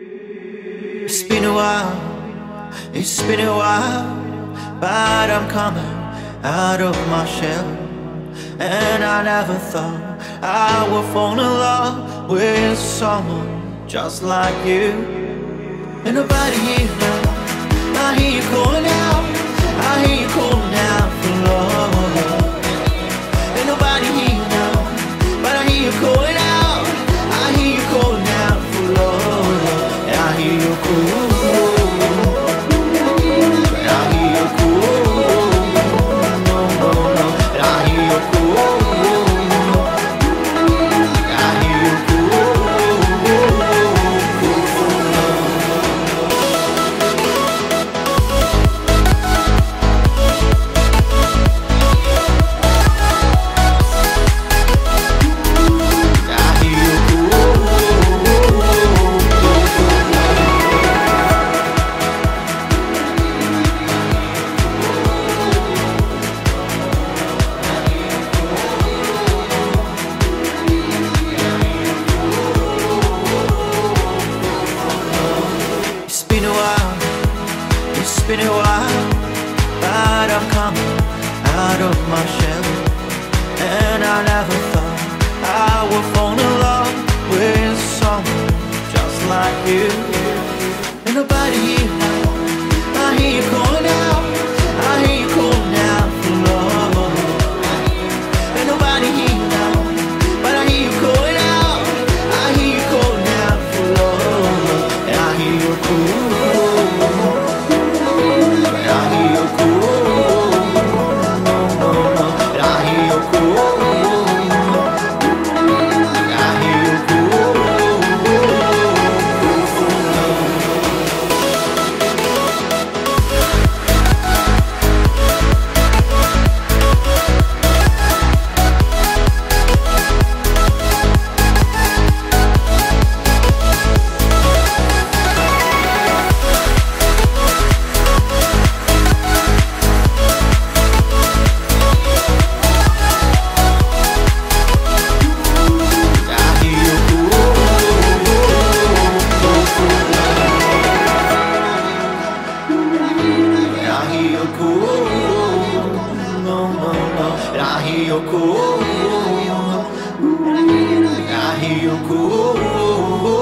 It's been a while, it's been a while, but I'm coming out of my shell. And I never thought I would fall in love with someone just like you. And nobody here now, I hear you calling out, I hear you calling I'm coming out of my shell. And I never thought I would fall in love with someone just like you. And nobody here I hear you calling out, I hear you calling out for love. And nobody here now, but I hear you calling out, I hear you calling out for love. And I hear you calling, No, no, no. And I hear you cool. I hear you cool.